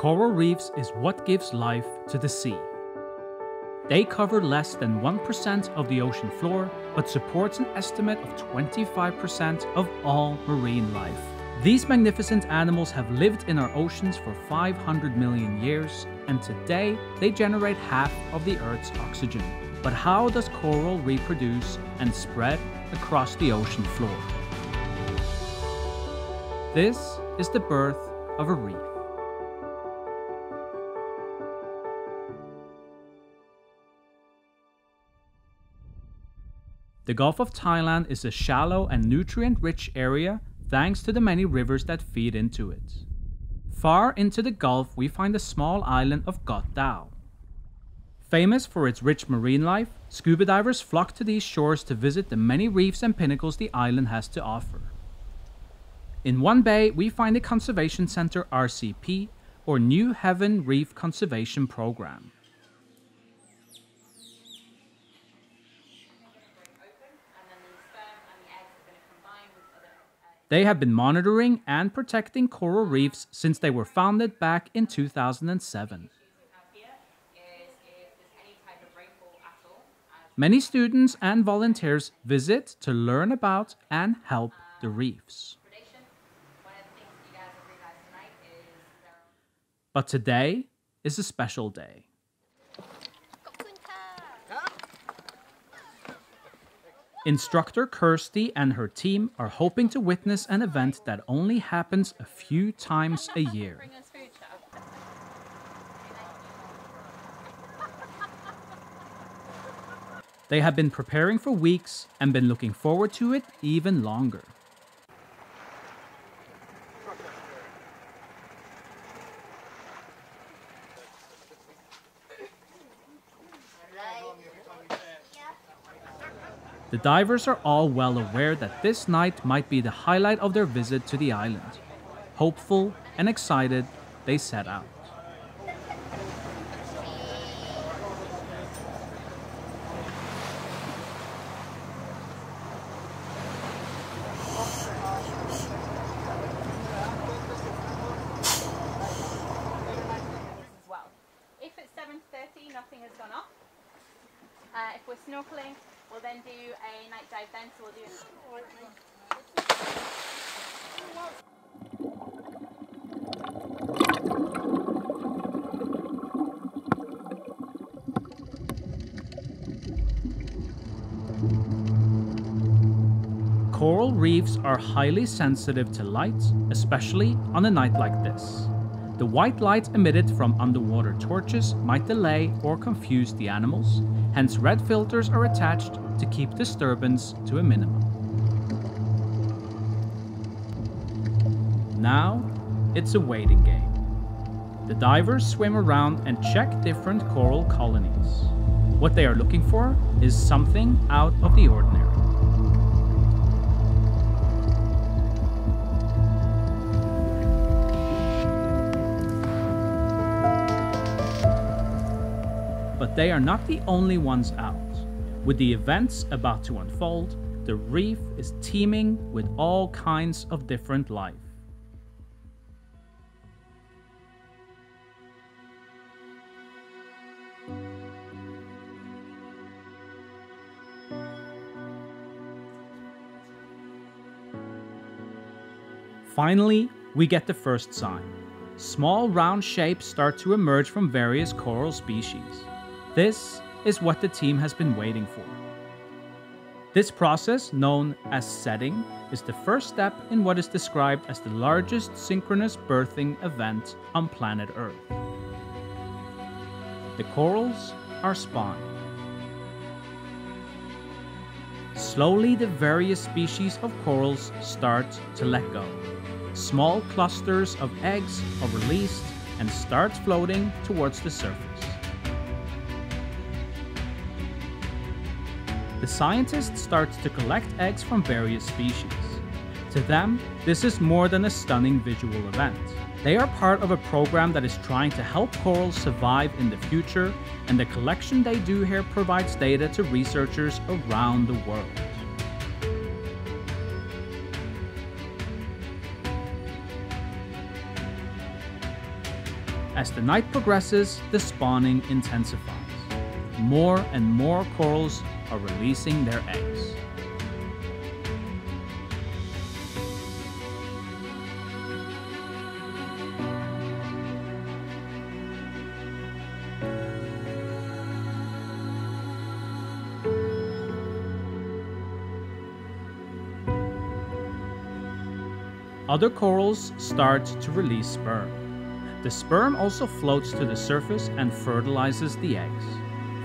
Coral reefs is what gives life to the sea. They cover less than 1% of the ocean floor, but supports an estimate of 25% of all marine life. These magnificent animals have lived in our oceans for 500 million years, and today they generate half of the Earth's oxygen. But how does coral reproduce and spread across the ocean floor? This is the birth of a reef. The Gulf of Thailand is a shallow and nutrient-rich area thanks to the many rivers that feed into it. Far into the Gulf we find the small island of Koh Tao. Famous for its rich marine life, scuba divers flock to these shores to visit the many reefs and pinnacles the island has to offer. In one bay we find the Conservation Center RCP, or New Heaven Reef Conservation Program. They have been monitoring and protecting coral reefs since they were founded back in 2007. Many students and volunteers visit to learn about and help the reefs. But today is a special day. Instructor Kirsty and her team are hoping to witness an event that only happens a few times a year. They have been preparing for weeks and been looking forward to it even longer. The divers are all well aware that this night might be the highlight of their visit to the island. Hopeful and excited, they set out. If it's 7.30, nothing has gone off. Uh, if we're snorkeling, we'll then do a night dive then, so we'll do Coral reefs are highly sensitive to light, especially on a night like this. The white light emitted from underwater torches might delay or confuse the animals, hence red filters are attached to keep disturbance to a minimum. Now, it's a waiting game. The divers swim around and check different coral colonies. What they are looking for is something out of the ordinary. They are not the only ones out. With the events about to unfold, the reef is teeming with all kinds of different life. Finally, we get the first sign. Small round shapes start to emerge from various coral species. This is what the team has been waiting for. This process, known as setting, is the first step in what is described as the largest synchronous birthing event on planet Earth. The corals are spawned. Slowly, the various species of corals start to let go. Small clusters of eggs are released and start floating towards the surface. The scientist starts to collect eggs from various species. To them, this is more than a stunning visual event. They are part of a program that is trying to help corals survive in the future, and the collection they do here provides data to researchers around the world. As the night progresses, the spawning intensifies. More and more corals are releasing their eggs. Other corals start to release sperm. The sperm also floats to the surface and fertilizes the eggs.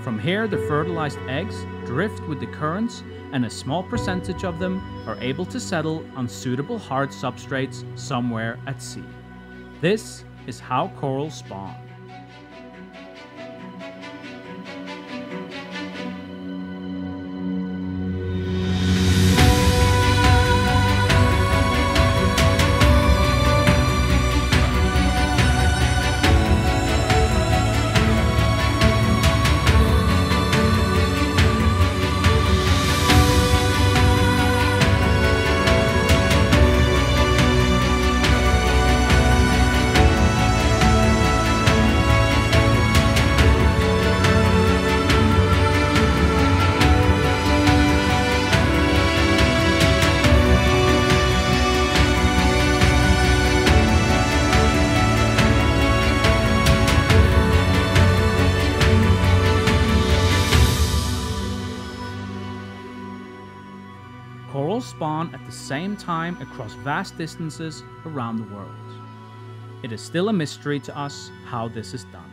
From here, the fertilized eggs drift with the currents, and a small percentage of them are able to settle on suitable hard substrates somewhere at sea. This is how corals spawn. Corals spawn at the same time across vast distances around the world. It is still a mystery to us how this is done.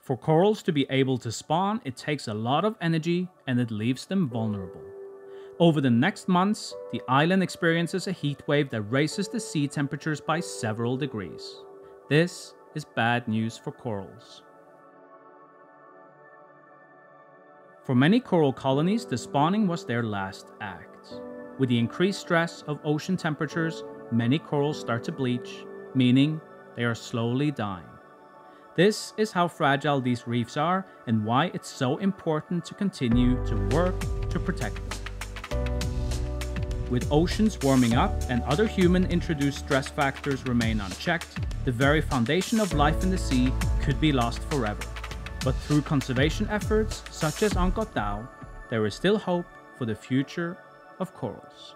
For corals to be able to spawn, it takes a lot of energy and it leaves them vulnerable. Over the next months, the island experiences a heat wave that raises the sea temperatures by several degrees. This is bad news for corals. For many coral colonies, the spawning was their last act. With the increased stress of ocean temperatures, many corals start to bleach, meaning they are slowly dying. This is how fragile these reefs are and why it's so important to continue to work to protect them. With oceans warming up and other human introduced stress factors remain unchecked, the very foundation of life in the sea could be lost forever. But through conservation efforts such as on Koh Tao, there is still hope for the future of corals.